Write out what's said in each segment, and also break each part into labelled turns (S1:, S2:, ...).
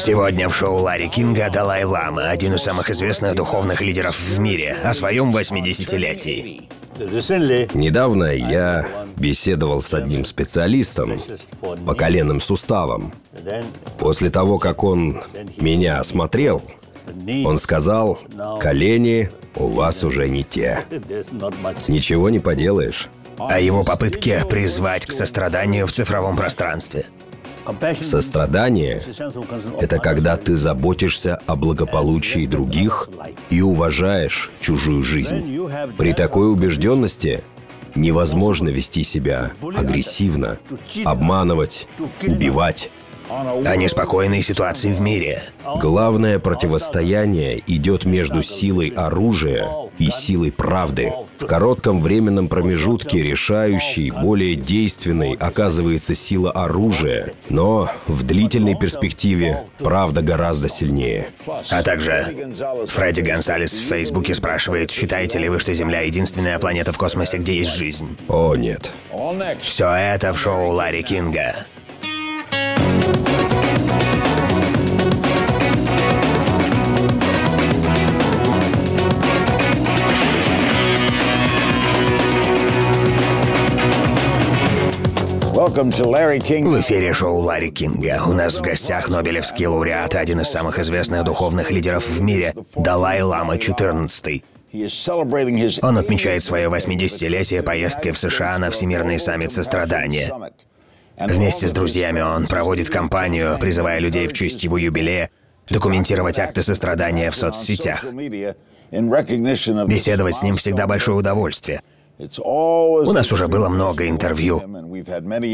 S1: Сегодня в шоу Ларри Кинга Далай Лама, один из самых известных духовных лидеров в мире, о своем 80-летии.
S2: Недавно я беседовал с одним специалистом по коленным суставам. После того, как он меня осмотрел, он сказал, колени у вас уже не те. Ничего не поделаешь.
S1: О его попытке призвать к состраданию в цифровом пространстве.
S2: Сострадание – это когда ты заботишься о благополучии других и уважаешь чужую жизнь. При такой убежденности невозможно вести себя агрессивно, обманывать, убивать
S1: о неспокойной ситуации в мире.
S2: Главное противостояние идет между силой оружия и силой правды. В коротком временном промежутке решающей, более действенной оказывается сила оружия, но в длительной перспективе правда гораздо сильнее.
S1: А также Фредди Гонсалес в Фейсбуке спрашивает, считаете ли вы, что Земля единственная планета в космосе, где есть жизнь?
S2: О, нет.
S1: Все это в шоу Ларри Кинга. В эфире шоу Ларри Кинга. У нас в гостях Нобелевский лауреат, один из самых известных духовных лидеров в мире, Далай Лама XIV. Он отмечает свое 80-летие поездкой в США на Всемирный саммит сострадания. Вместе с друзьями он проводит кампанию, призывая людей в честь его юбилея документировать акты сострадания в соцсетях. Беседовать с ним всегда большое удовольствие. У нас уже было много интервью.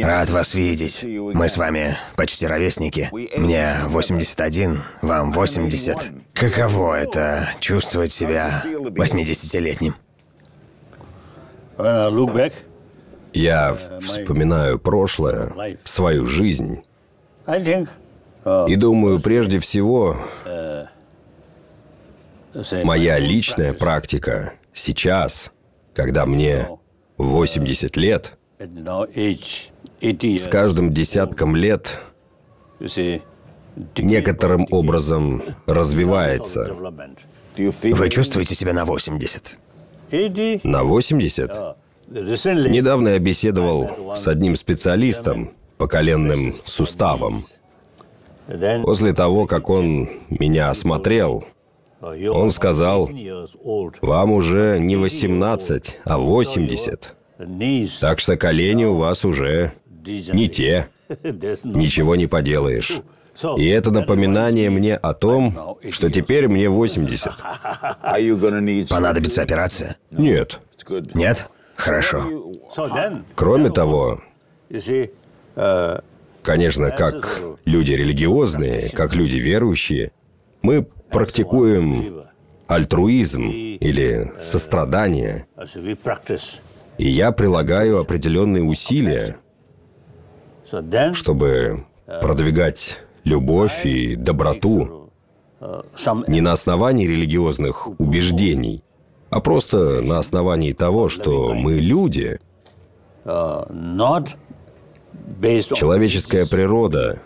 S1: Рад вас видеть. Мы с вами почти ровесники. Мне 81, вам 80. Каково это — чувствовать себя 80-летним?
S2: Я вспоминаю прошлое, свою жизнь. И думаю, прежде всего, моя личная практика сейчас, когда мне 80 лет, с каждым десятком лет некоторым образом развивается.
S1: Вы чувствуете себя на 80?
S2: На 80? Недавно я беседовал с одним специалистом по коленным суставам. После того, как он меня осмотрел, он сказал, вам уже не 18, а 80. Так что колени у вас уже не те. Ничего не поделаешь. И это напоминание мне о том, что теперь мне 80.
S1: Понадобится операция?
S2: Нет.
S1: Нет? Хорошо.
S2: Кроме того, конечно, как люди религиозные, как люди верующие, мы практикуем альтруизм или сострадание. И я прилагаю определенные усилия, чтобы продвигать любовь и доброту не на основании религиозных убеждений, а просто на основании того, что мы люди. Человеческая природа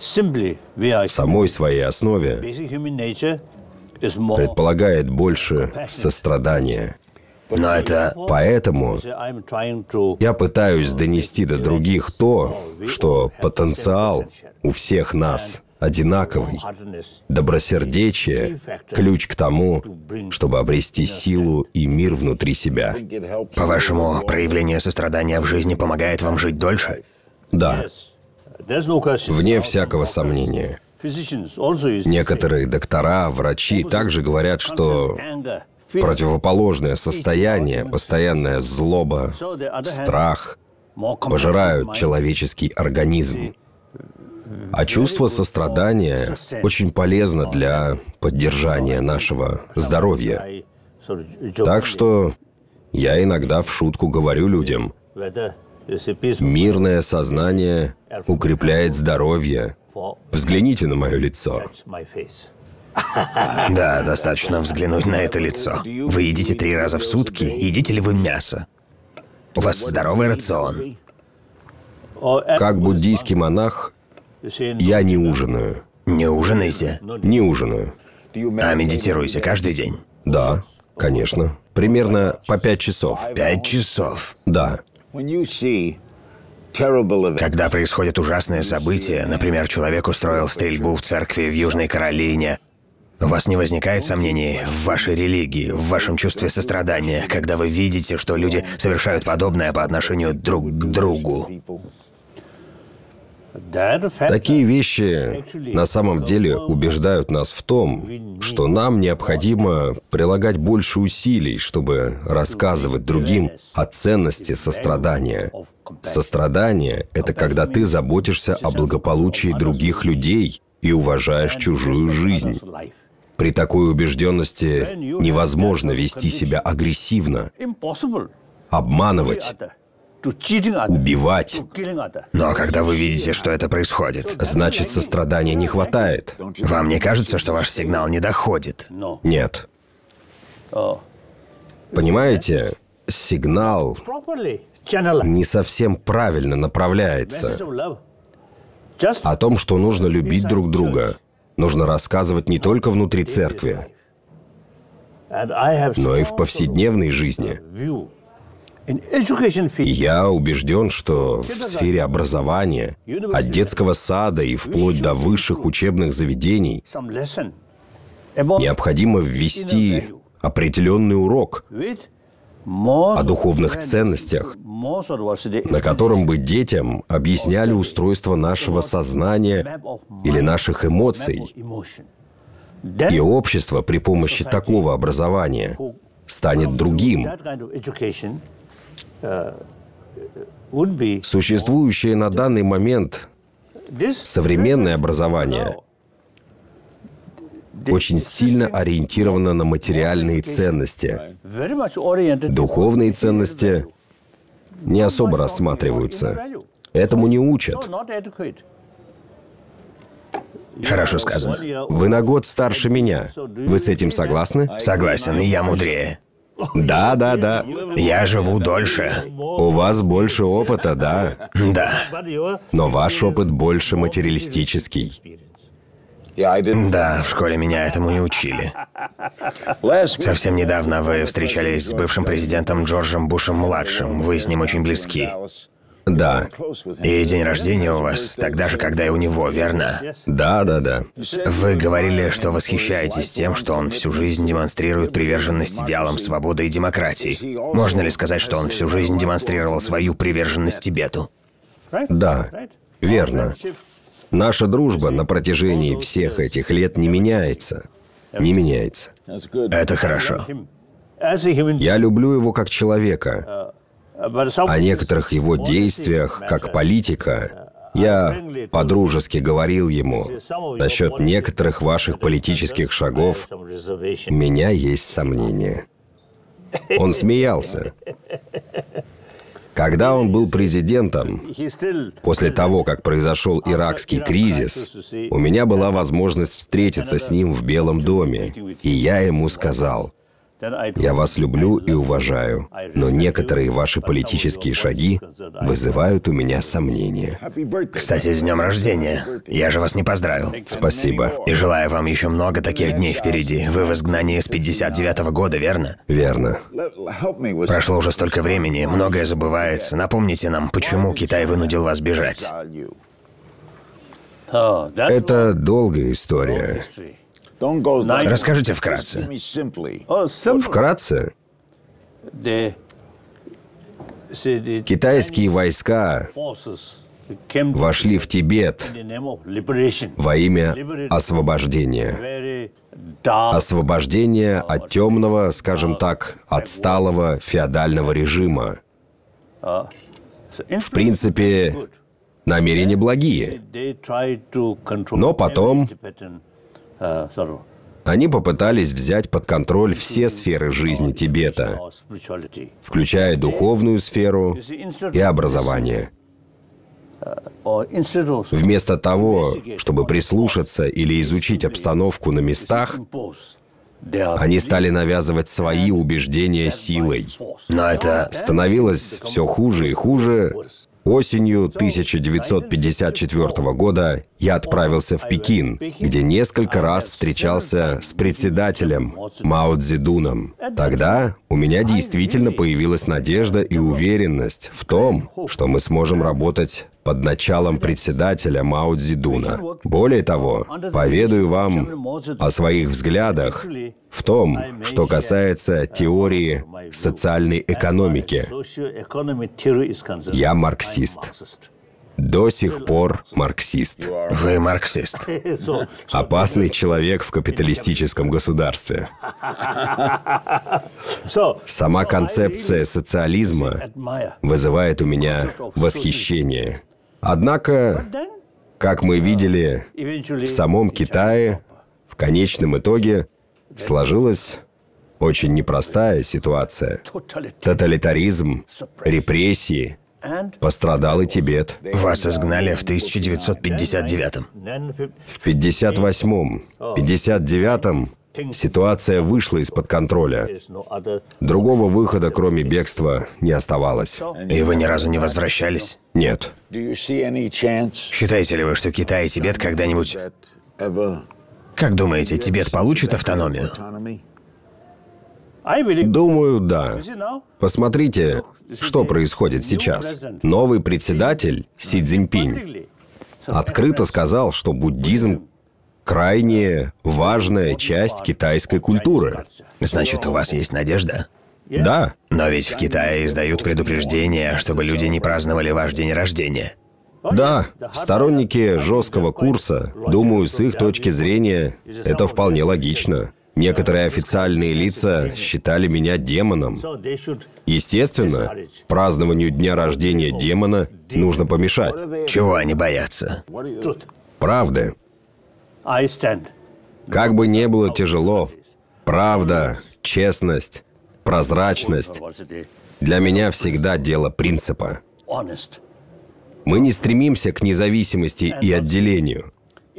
S2: в самой своей основе предполагает больше сострадания.
S1: Но это...
S2: Поэтому я пытаюсь донести до других то, что потенциал у всех нас одинаковый. Добросердечие – ключ к тому, чтобы обрести силу и мир внутри себя.
S1: По-вашему, проявление сострадания в жизни помогает вам жить дольше?
S2: Да. Вне всякого сомнения. Некоторые доктора, врачи также говорят, что противоположное состояние, постоянная злоба, страх пожирают человеческий организм. А чувство сострадания очень полезно для поддержания нашего здоровья. Так что я иногда в шутку говорю людям, мирное сознание укрепляет здоровье. Взгляните на мое лицо.
S1: Да, достаточно взглянуть на это лицо. Вы едите три раза в сутки. Едите ли вы мясо? У вас здоровый рацион.
S2: Как буддийский монах, Я не ужинаю.
S1: Не ужинаете?
S2: Не ужинаю.
S1: А медитируете каждый день?
S2: Да, конечно. Примерно по пять часов.
S1: Пять часов.
S2: Да.
S1: Когда происходят ужасные события, например, человек устроил стрельбу в церкви в Южной Каролине, у вас не возникает сомнений в вашей религии, в вашем чувстве сострадания, когда вы видите, что люди совершают подобное по отношению друг к другу?
S2: Такие вещи на самом деле убеждают нас в том, что нам необходимо прилагать больше усилий, чтобы рассказывать другим о ценности сострадания. Сострадание – это когда ты заботишься о благополучии других людей и уважаешь чужую жизнь. При такой убежденности невозможно вести себя агрессивно, обманывать, убивать.
S1: Но когда вы видите, что это происходит,
S2: Значит, сострадания не хватает.
S1: вам не кажется, что ваш сигнал не доходит?
S2: Нет. Понимаете, сигнал не совсем правильно направляется. О том, что нужно любить друг друга, нужно рассказывать не только внутри церкви, но и в повседневной жизни. Я убежден, что в сфере образования, от детского сада и вплоть до высших учебных заведений, необходимо ввести определенный урок о духовных ценностях, на котором бы детям объясняли устройство нашего сознания или наших эмоций. И общество при помощи такого образования станет другим. Существующее на данный момент современное образование очень сильно ориентировано на материальные ценности. Духовные ценности не особо рассматриваются. Этому не учат.
S1: Хорошо сказано.
S2: Вы на год старше меня. Вы с этим согласны?
S1: Согласен, и я мудрее.
S2: Да, да, да.
S1: Я живу дольше.
S2: У вас больше опыта, да.
S1: Да.
S2: Но ваш опыт больше материалистический.
S1: Да, в школе меня этому не учили. Совсем недавно вы встречались с бывшим президентом Джорджем Бушем-младшим. Вы с ним очень близки.
S2: Да.
S1: И день рождения у вас тогда же, когда и у него, верно?
S2: Да, да, да.
S1: Вы говорили, что восхищаетесь тем, что он всю жизнь демонстрирует приверженность идеалам свободы и демократии. Можно ли сказать, что он всю жизнь демонстрировал свою приверженность Тибету?
S2: Да, верно. Наша дружба на протяжении всех этих лет не меняется. Не меняется.
S1: Это хорошо.
S2: Я люблю его как человека. О некоторых его действиях, как политика, я по-дружески говорил ему, насчет некоторых ваших политических шагов у меня есть сомнения. Он смеялся. Когда он был президентом, после того, как произошел иракский кризис, у меня была возможность встретиться с ним в Белом доме, и я ему сказал, я вас люблю и уважаю, но некоторые ваши политические шаги вызывают у меня сомнения.
S1: Кстати, с днем рождения. Я же вас не поздравил.
S2: Спасибо.
S1: И желаю вам еще много таких дней впереди. Вы в изгнании с 59-го года, верно?
S2: Верно.
S1: Прошло уже столько времени, многое забывается. Напомните нам, почему Китай вынудил вас бежать.
S2: Это долгая история.
S1: Расскажите вкратце.
S2: Вкратце, китайские войска вошли в Тибет во имя освобождения. Освобождения от темного, скажем так, отсталого феодального режима. В принципе, намерения благие. Но потом они попытались взять под контроль все сферы жизни Тибета, включая духовную сферу и образование. Вместо того, чтобы прислушаться или изучить обстановку на местах, они стали навязывать свои убеждения силой.
S1: Но это...
S2: Становилось все хуже и хуже, Осенью 1954 года я отправился в Пекин, где несколько раз встречался с председателем Мао Цзэдуном. Тогда у меня действительно появилась надежда и уверенность в том, что мы сможем работать под началом председателя Мао Цзэдуна. Более того, поведаю вам о своих взглядах в том, что касается теории социальной экономики. Я марксист. До сих пор марксист.
S1: Вы марксист.
S2: Опасный человек в капиталистическом государстве. Сама концепция социализма вызывает у меня восхищение. Однако, как мы видели, в самом Китае в конечном итоге сложилась очень непростая ситуация. Тоталитаризм, репрессии, пострадал и Тибет.
S1: Вас изгнали в 1959-м.
S2: В 58-м, 59-м ситуация вышла из-под контроля. Другого выхода, кроме бегства, не оставалось.
S1: И вы ни разу не возвращались?
S2: Нет.
S1: Считаете ли вы, что Китай и Тибет когда-нибудь... Как думаете, Тибет получит автономию?
S2: Думаю, да. Посмотрите, что происходит сейчас. Новый председатель Си Цзиньпинь открыто сказал, что буддизм крайне важная часть китайской культуры.
S1: Значит, у вас есть надежда?
S2: Да.
S1: Но ведь в Китае издают предупреждения, чтобы люди не праздновали ваш день рождения.
S2: Да, сторонники жесткого курса, думаю, с их точки зрения, это вполне логично. Некоторые официальные лица считали меня демоном. Естественно, празднованию дня рождения демона нужно помешать.
S1: Чего они боятся?
S2: Правды. Как бы не было тяжело, правда, честность, прозрачность для меня всегда дело принципа. Мы не стремимся к независимости и отделению.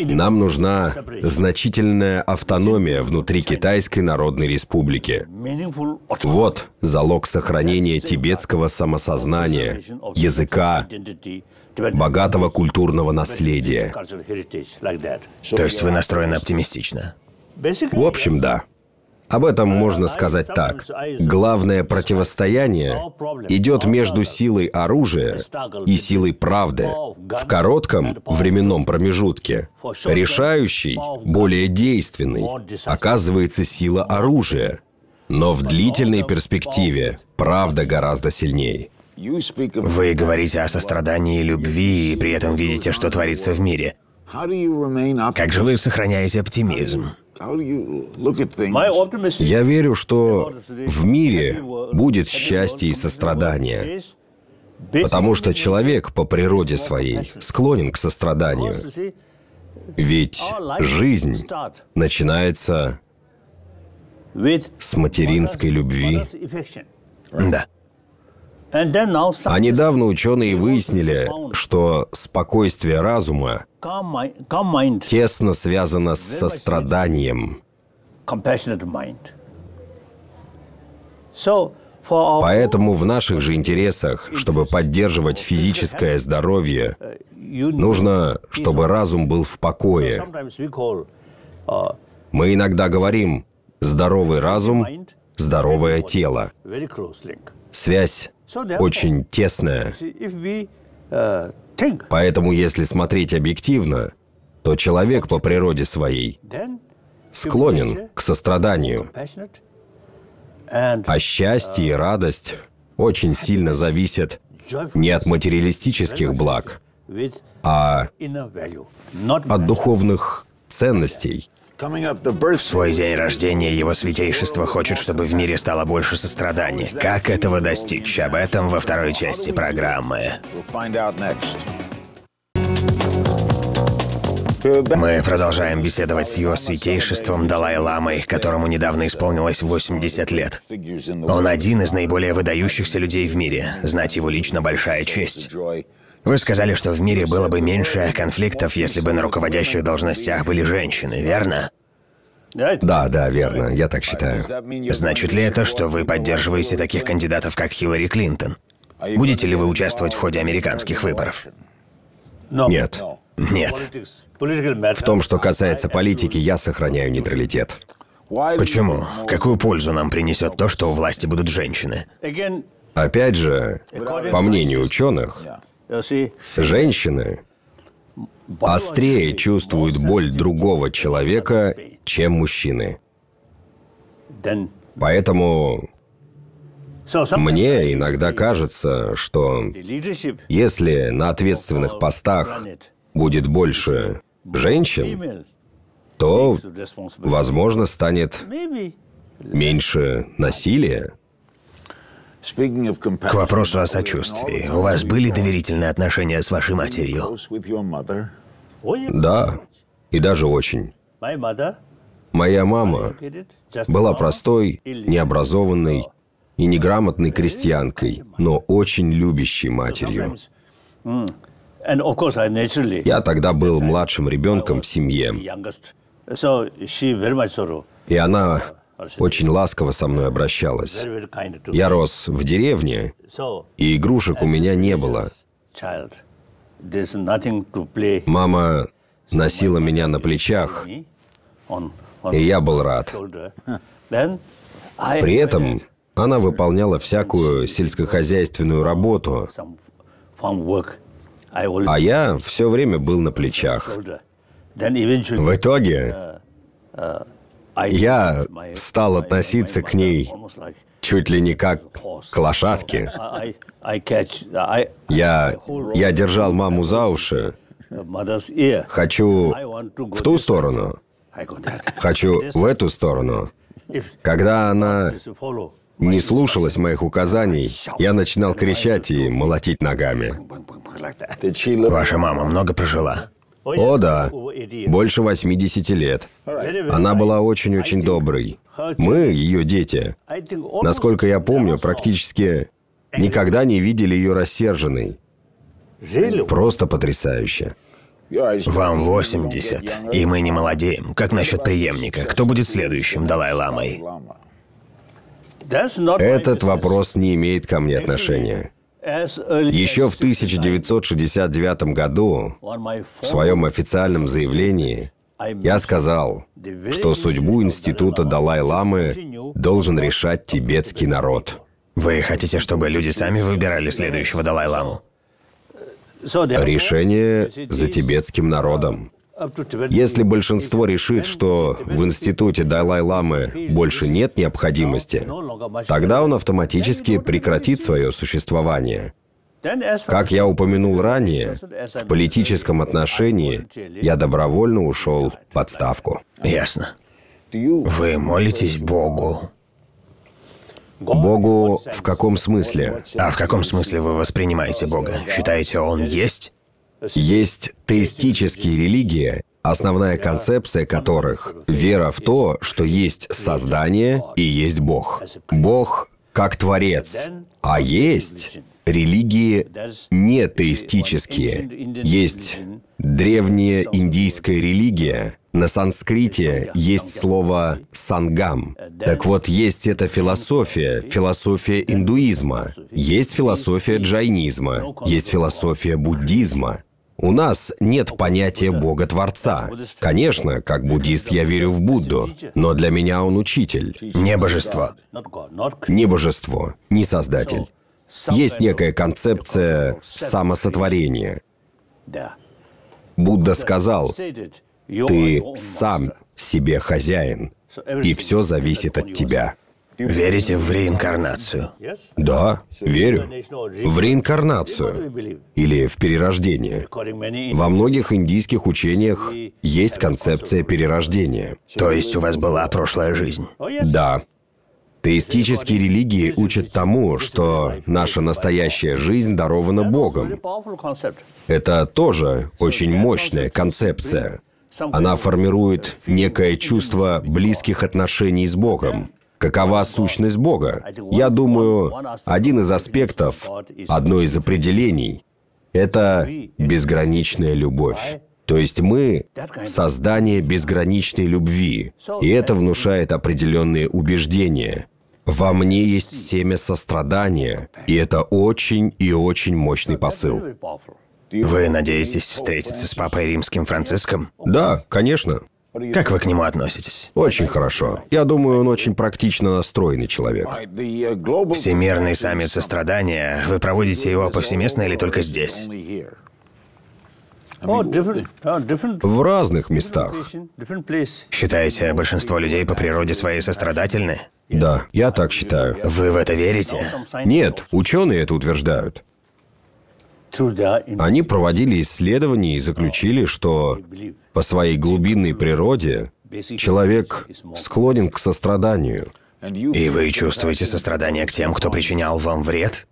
S2: Нам нужна значительная автономия внутри Китайской Народной Республики. Вот залог сохранения тибетского самосознания, языка, богатого культурного наследия.
S1: То есть вы настроены оптимистично?
S2: В общем, да. Об этом можно сказать так. Главное противостояние идет между силой оружия и силой правды. В коротком временном промежутке решающий, более действенный, оказывается сила оружия. Но в длительной перспективе правда гораздо сильнее.
S1: Вы говорите о сострадании и любви, и при этом видите, что творится в мире. Как же вы сохраняете оптимизм?
S2: Я верю, что в мире будет счастье и сострадание, потому что человек по природе своей склонен к состраданию. Ведь жизнь начинается с материнской любви.
S1: Да.
S2: А недавно ученые выяснили, что спокойствие разума тесно связано с состраданием. Поэтому в наших же интересах, чтобы поддерживать физическое здоровье, нужно, чтобы разум был в покое. Мы иногда говорим «здоровый разум, здоровое тело». Связь очень тесная. Поэтому, если смотреть объективно, то человек по природе своей склонен к состраданию. А счастье и радость очень сильно зависят не от материалистических благ, а от духовных ценностей.
S1: В свой день рождения его святейшество хочет, чтобы в мире стало больше сострадания. Как этого достичь? Об этом во второй части программы. Мы продолжаем беседовать с его святейшеством Далай-ламой, которому недавно исполнилось 80 лет. Он один из наиболее выдающихся людей в мире. Знать его лично большая честь. Вы сказали, что в мире было бы меньше конфликтов, если бы на руководящих должностях были женщины, верно?
S2: Да, да, верно, я так считаю.
S1: Значит ли это, что вы поддерживаете таких кандидатов, как Хиллари Клинтон? Будете ли вы участвовать в ходе американских выборов?
S2: Нет.
S1: Нет.
S2: В том, что касается политики, я сохраняю нейтралитет.
S1: Почему? Какую пользу нам принесет то, что у власти будут женщины?
S2: Опять же, по мнению ученых, женщины острее чувствуют боль другого человека, чем мужчины. Поэтому мне иногда кажется, что если на ответственных постах будет больше женщин, то, возможно, станет меньше насилия.
S1: К вопросу о сочувствии. У вас были доверительные отношения с вашей матерью?
S2: Да, и даже очень. Моя мама была простой, необразованной и неграмотной крестьянкой, но очень любящей матерью. Я тогда был младшим ребенком в семье. И она очень ласково со мной обращалась. Я рос в деревне, и игрушек у меня не было. Мама носила меня на плечах, и я был рад. При этом она выполняла всякую сельскохозяйственную работу, а я все время был на плечах. В итоге я стал относиться к ней чуть ли не как к лошадке. Я, я держал маму за уши. Хочу в ту сторону. Хочу в эту сторону. Когда она не слушалась моих указаний, я начинал кричать и молотить ногами.
S1: Ваша мама много прожила?
S2: О, да. Больше 80 лет. Она была очень-очень доброй. Мы, ее дети, насколько я помню, практически никогда не видели ее рассерженной. Просто потрясающе.
S1: Вам 80, и мы не молодеем. Как насчет преемника? Кто будет следующим Далай-ламой?
S2: Этот вопрос не имеет ко мне отношения. Еще в 1969 году в своем официальном заявлении я сказал, что судьбу института Далай-ламы должен решать тибетский народ.
S1: Вы хотите, чтобы люди сами выбирали следующего Далай-ламу?
S2: Решение за тибетским народом. Если большинство решит, что в институте Далай-ламы больше нет необходимости, тогда он автоматически прекратит свое существование. Как я упомянул ранее, в политическом отношении я добровольно ушел в отставку.
S1: Ясно. Вы молитесь Богу.
S2: Богу в каком смысле?
S1: А в каком смысле вы воспринимаете Бога? Считаете, Он есть?
S2: Есть теистические религии, основная концепция которых – вера в то, что есть создание и есть Бог. Бог как Творец, а есть религии не теистические. Есть древняя индийская религия. На санскрите есть слово «сангам». Так вот, есть эта философия, философия индуизма, есть философия джайнизма, есть философия буддизма. У нас нет понятия Бога-творца. Конечно, как буддист я верю в Будду, но для меня он учитель.
S1: Не божество.
S2: Не божество, не создатель. Есть некая концепция самосотворения. Будда сказал, ты сам себе хозяин, и все зависит от тебя.
S1: Верите в реинкарнацию?
S2: Да, верю. В реинкарнацию или в перерождение. Во многих индийских учениях есть концепция перерождения.
S1: То есть у вас была прошлая жизнь?
S2: Да. Теистические религии учат тому, что наша настоящая жизнь дарована Богом. Это тоже очень мощная концепция. Она формирует некое чувство близких отношений с Богом. Какова сущность Бога? Я думаю, один из аспектов, одно из определений – это безграничная любовь. То есть мы – создание безграничной любви, и это внушает определенные убеждения. Во мне есть семя сострадания, и это очень и очень мощный посыл.
S1: Вы надеетесь встретиться с Папой Римским Франциском?
S2: Да, конечно.
S1: Как вы к нему относитесь?
S2: Очень хорошо. Я думаю, он очень практично настроенный человек.
S1: Всемирный саммит сострадания. Вы проводите его повсеместно или только здесь?
S2: В разных местах.
S1: Считаете, большинство людей по природе своей сострадательны?
S2: Да, я так считаю.
S1: Вы в это верите?
S2: Нет, ученые это утверждают. Они проводили исследования и заключили, что по своей глубинной природе человек склонен к состраданию.
S1: И вы чувствуете сострадание к тем, кто причинял вам вред?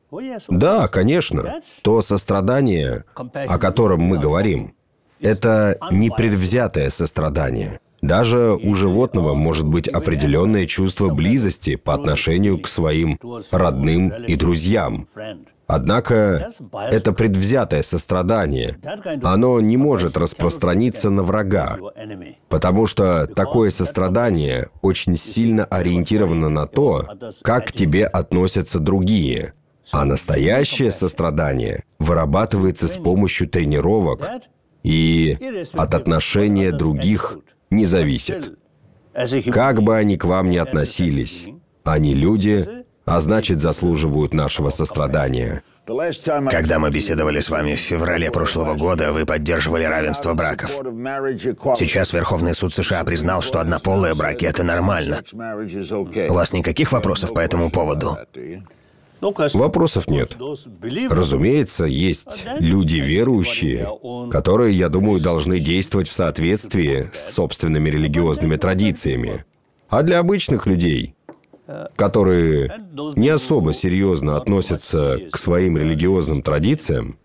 S2: Да, конечно. То сострадание, о котором мы говорим, это непредвзятое сострадание. Даже у животного может быть определенное чувство близости по отношению к своим родным и друзьям. Однако это предвзятое сострадание. Оно не может распространиться на врага, потому что такое сострадание очень сильно ориентировано на то, как к тебе относятся другие. А настоящее сострадание вырабатывается с помощью тренировок и от отношения других не зависит. Как бы они к вам ни относились, они люди, а значит, заслуживают нашего сострадания.
S1: Когда мы беседовали с вами в феврале прошлого года, вы поддерживали равенство браков. Сейчас Верховный суд США признал, что однополые браки – это нормально. У вас никаких вопросов по этому поводу?
S2: Вопросов нет. Разумеется, есть люди верующие, которые, я думаю, должны действовать в соответствии с собственными религиозными традициями. А для обычных людей, которые не особо серьезно относятся к своим религиозным традициям,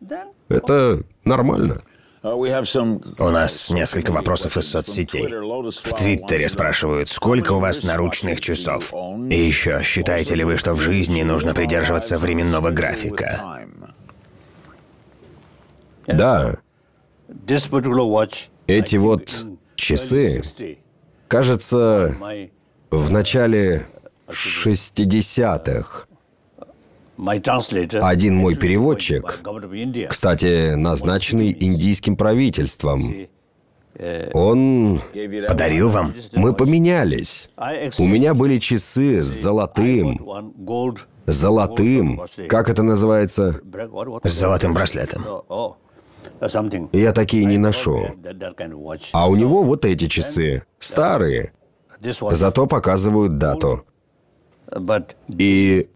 S2: это нормально.
S1: У нас несколько вопросов из соцсетей. В Твиттере спрашивают, сколько у вас наручных часов? И еще, считаете ли вы, что в жизни нужно придерживаться временного графика?
S2: Да. Эти вот часы, кажется, в начале 60-х один мой переводчик, кстати, назначенный индийским правительством, он
S1: подарил вам?
S2: Мы поменялись. У меня были часы с золотым, золотым, как это называется?
S1: С золотым браслетом.
S2: Я такие не ношу. А у него вот эти часы, старые, зато показывают дату. И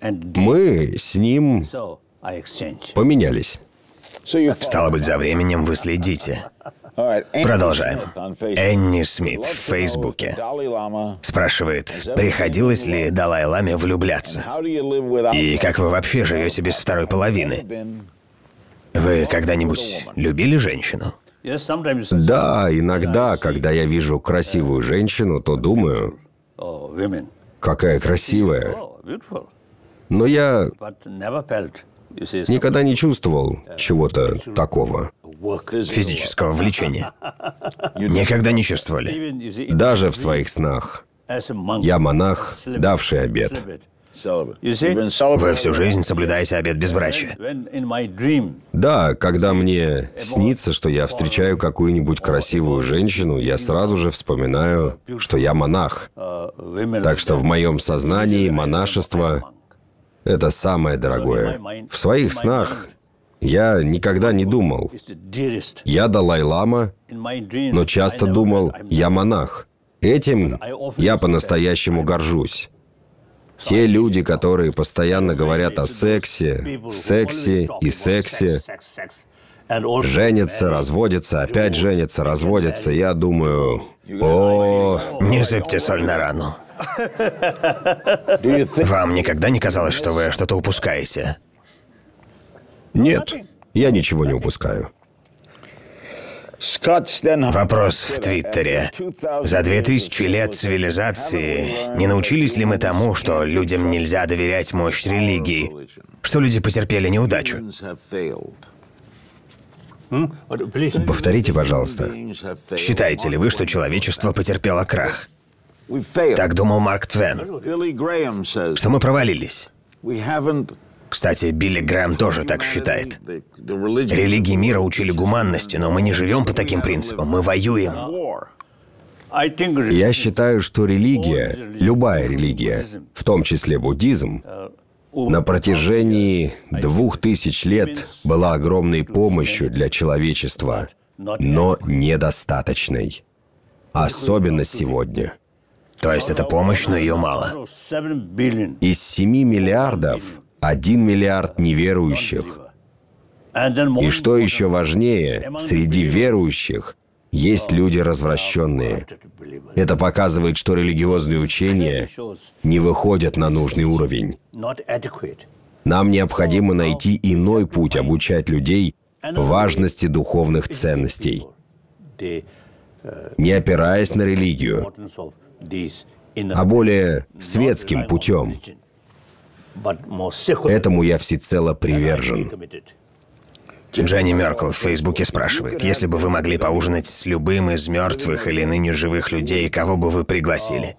S2: мы с ним поменялись.
S1: Стало быть, за временем вы следите. Продолжаем. Энни Смит в Фейсбуке спрашивает, приходилось ли Далай-Ламе влюбляться? И как вы вообще живете без второй половины? Вы когда-нибудь любили женщину?
S2: Да, иногда, когда я вижу красивую женщину, то думаю, какая красивая. Но я никогда не чувствовал чего-то такого.
S1: Физического влечения. Никогда не чувствовали.
S2: Даже в своих снах. Я монах, давший обед.
S1: Вы всю жизнь соблюдаете обет безбрачия.
S2: Да, когда мне снится, что я встречаю какую-нибудь красивую женщину, я сразу же вспоминаю, что я монах. Так что в моем сознании монашество — это самое дорогое. В своих снах я никогда не думал. Я Далай-лама, но часто думал, я монах. Этим я по-настоящему горжусь. Те люди, которые постоянно говорят о сексе, сексе и сексе, женятся, разводятся, опять женятся, разводятся, я думаю, о...
S1: Не сыпьте соль на рану. Вам никогда не казалось, что вы что-то упускаете?
S2: Нет, я ничего не упускаю.
S1: Вопрос в Твиттере. За две тысячи лет цивилизации не научились ли мы тому, что людям нельзя доверять мощь религии, что люди потерпели неудачу?
S2: Повторите, пожалуйста.
S1: Считаете ли вы, что человечество потерпело крах? Так думал Марк Твен, что мы провалились. Кстати, Билли Грэм тоже так считает. Религии мира учили гуманности, но мы не живем по таким принципам, мы воюем.
S2: Я считаю, что религия, любая религия, в том числе буддизм, на протяжении двух тысяч лет была огромной помощью для человечества, но недостаточной. Особенно сегодня.
S1: То есть это помощь, но ее мало.
S2: Из 7 миллиардов 1 миллиард неверующих. И что еще важнее, среди верующих есть люди развращенные. Это показывает, что религиозные учения не выходят на нужный уровень. Нам необходимо найти иной путь обучать людей важности духовных ценностей, не опираясь на религию, а более светским путем. Этому я всецело привержен.
S1: Дженни Меркл в Фейсбуке спрашивает, если бы вы могли поужинать с любым из мертвых или ныне живых людей, кого бы вы пригласили?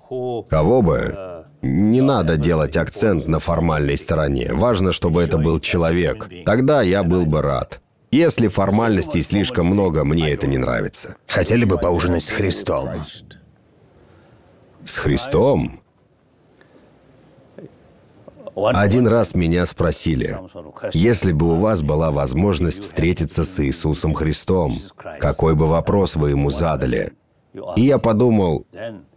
S2: Кого бы? Не надо делать акцент на формальной стороне. Важно, чтобы это был человек. Тогда я был бы рад. Если формальностей слишком много, мне это не нравится.
S1: Хотели бы поужинать с Христом?
S2: С Христом? Один раз меня спросили, если бы у вас была возможность встретиться с Иисусом Христом, какой бы вопрос вы ему задали? И я подумал,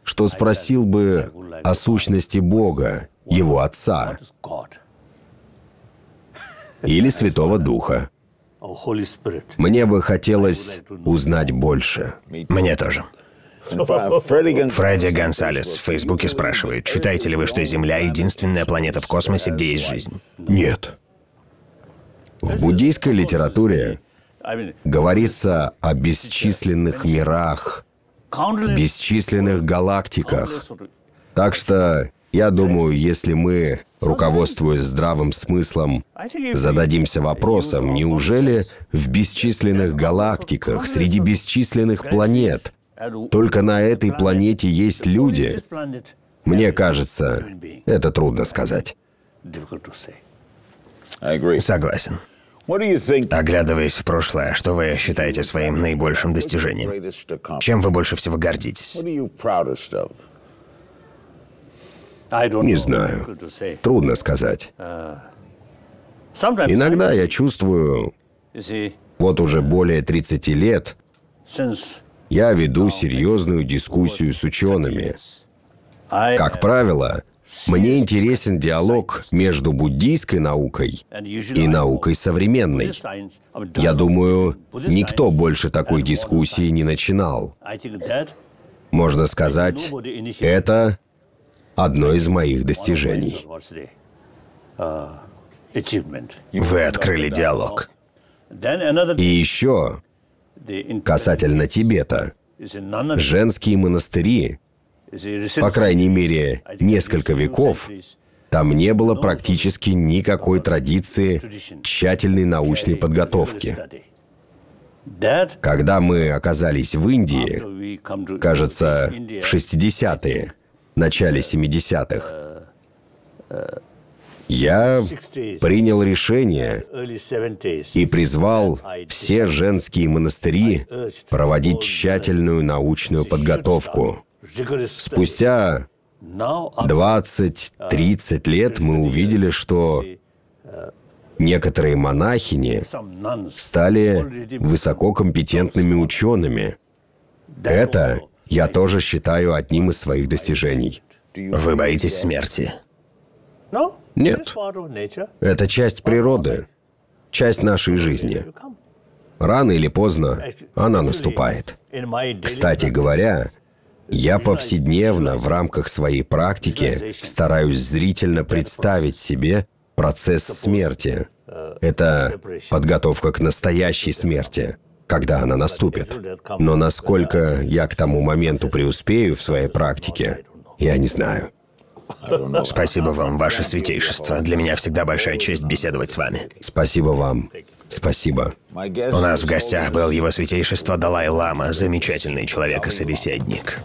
S2: что спросил бы о сущности Бога, Его Отца, или Святого Духа. Мне бы хотелось узнать больше.
S1: Мне тоже. Фредди Гонсалес в Фейсбуке спрашивает, считаете ли вы, что Земля — единственная планета в космосе, где есть жизнь?
S2: Нет. В буддийской литературе говорится о бесчисленных мирах, бесчисленных галактиках. Так что я думаю, если мы, руководствуясь здравым смыслом, зададимся вопросом, неужели в бесчисленных галактиках, среди бесчисленных планет, только на этой планете есть люди. Мне кажется, это трудно сказать.
S1: Согласен. Оглядываясь в прошлое, что вы считаете своим наибольшим достижением? Чем вы больше всего гордитесь?
S2: Не знаю. Трудно сказать. Иногда я чувствую, вот уже более 30 лет, я веду серьезную дискуссию с учеными. Как правило, мне интересен диалог между буддийской наукой и наукой современной. Я думаю, никто больше такой дискуссии не начинал. Можно сказать, это одно из моих достижений.
S1: Вы открыли диалог.
S2: И еще касательно Тибета. Женские монастыри, по крайней мере, несколько веков, там не было практически никакой традиции тщательной научной подготовки. Когда мы оказались в Индии, кажется, в 60-е, начале 70-х, я принял решение и призвал все женские монастыри проводить тщательную научную подготовку. Спустя 20-30 лет мы увидели, что некоторые монахини стали высококомпетентными учеными. Это я тоже считаю одним из своих достижений.
S1: Вы боитесь смерти?
S2: Нет. Это часть природы, часть нашей жизни. Рано или поздно она наступает. Кстати говоря, я повседневно в рамках своей практики стараюсь зрительно представить себе процесс смерти. Это подготовка к настоящей смерти, когда она наступит. Но насколько я к тому моменту преуспею в своей практике, я не знаю.
S1: Спасибо вам, ваше святейшество. Для меня всегда большая честь беседовать с вами.
S2: Спасибо вам. Спасибо.
S1: У нас в гостях был его святейшество Далай-Лама, замечательный человек и собеседник.